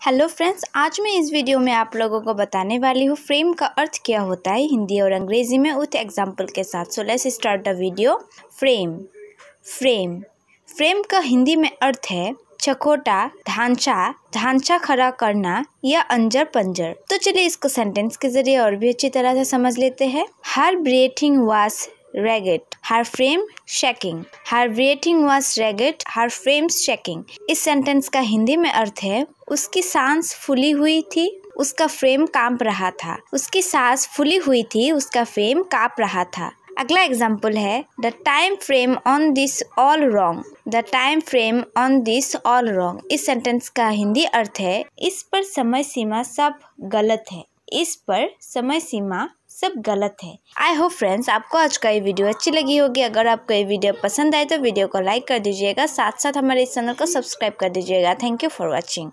Hello friends, आज मैं इस वीडियो में आप लोगों को बताने वाली हूँ फ्रेम का अर्थ क्या होता है हिंदी और अंग्रेज़ी में विथ एग्जांपल के साथ। So let's start the video frame frame frame का हिंदी में अर्थ है चकोटा, ढांचा ढांचा खड़ा करना या अंजर पंजर। तो चलिए इसको सेंटेंस के ज़रिए और भी अच्छी तरह से समझ लेते हैं। Her breathing was ragged her frame shaking her breathing was ragged her frame shaking इस सेंटेंस का हिंदी में अर्थ है, उसकी सांस फूली हुई थी, उसका फ्रेम काँप रहा था। उसकी सांस फूली हुई थी, उसका फ्रेम काँप रहा था। अगला एग्ज़ाम्पल है the time frame on this all wrong the time frame on this all wrong इस सेंटेंस का हिंदी अर्थ है, इस पर समय सीमा सब गलत है। इस पर समय सीमा सब गलत है। आई होप फ्रेंड्स आपको आज का ये वीडियो अच्छी लगी होगी। अगर आपको ये वीडियो पसंद आए तो वीडियो को लाइक कर दीजिएगा। साथ साथ हमारे इस चैनल को सब्सक्राइब कर दीजिएगा। Thank you for watching